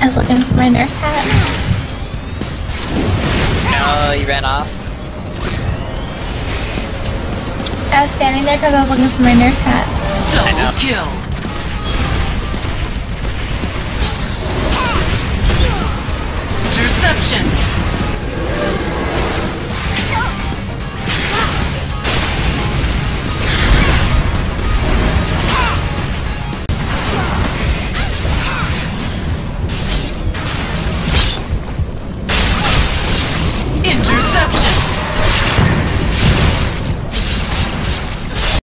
I was looking for my nurse hat. No, you ran off. I was standing there because I was looking for my nurse hat. Double kill.